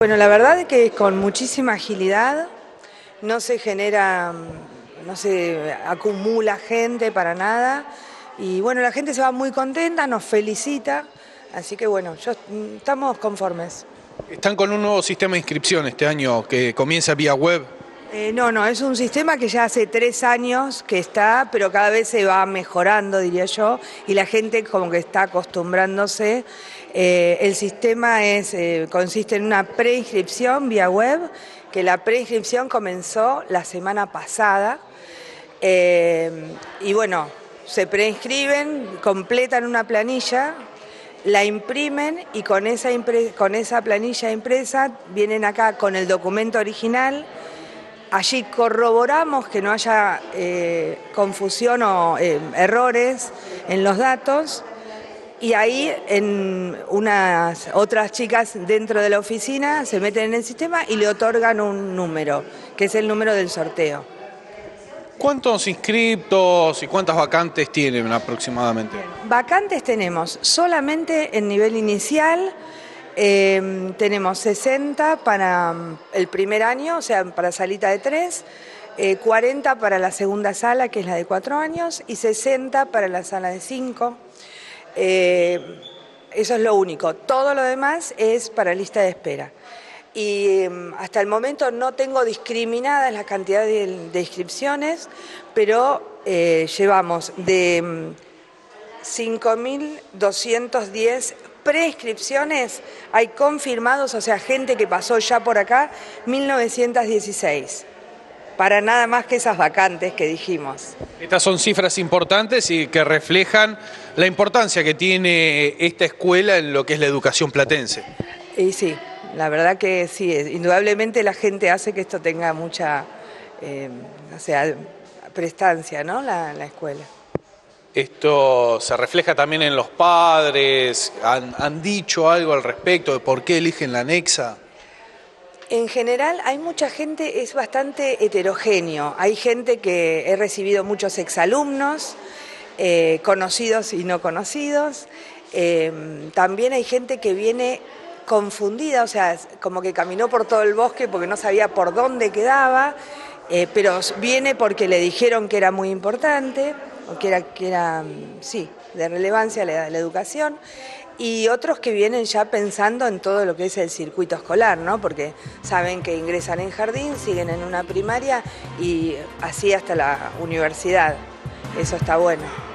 Bueno, la verdad es que con muchísima agilidad, no se genera, no se acumula gente para nada y bueno, la gente se va muy contenta, nos felicita, así que bueno, yo, estamos conformes. Están con un nuevo sistema de inscripción este año que comienza vía web. Eh, no, no, es un sistema que ya hace tres años que está, pero cada vez se va mejorando, diría yo, y la gente como que está acostumbrándose. Eh, el sistema es, eh, consiste en una preinscripción vía web, que la preinscripción comenzó la semana pasada. y bueno, se preinscriben, completan una planilla, la imprimen y con esa, con esa planilla impresa vienen acá con el documento original Allí corroboramos que no haya eh, confusión o eh, errores en los datos y ahí en unas otras chicas dentro de la oficina se meten en el sistema y le otorgan un número, que es el número del sorteo. ¿Cuántos inscriptos y cuántas vacantes tienen aproximadamente? Vacantes tenemos solamente en nivel inicial Em, tenemos 60 para mm, el primer año, o sea, para salita de 3, 40 eh, para la segunda sala, que es la de 4 años, y 60 para la sala de 5. Eh, eso es lo único. Todo lo demás es para lista de espera. Y em, hasta el momento no tengo discriminadas la cantidad de, de inscripciones, pero eh, llevamos de 5.210 preinscripciones hay confirmados, o sea, gente que pasó ya por acá, 1916 para nada más que esas vacantes que dijimos. Estas son cifras importantes y que reflejan la importancia que tiene esta escuela en lo que es la educación platense. Y sí, la verdad que sí, indudablemente la gente hace que esto tenga mucha, eh, o sea, prestancia, ¿no? la escuela. Esto se refleja también en los padres, han, dicho algo al respecto de por qué eligen la anexa. En general hay mucha gente, es bastante heterogéneo. Hay gente que he recibido muchos exalumnos, eh, conocidos y no conocidos. Eh, también hay gente que viene confundida, o sea, como que caminó por todo el bosque porque no sabía por dónde quedaba, eh, pero viene porque le dijeron que era muy importante que era, que era sí, de relevancia la, la, educación, y otros que vienen ya pensando en todo lo que es el circuito escolar, ¿no? porque saben que ingresan en jardín, siguen en una primaria y así hasta la universidad. Eso está bueno.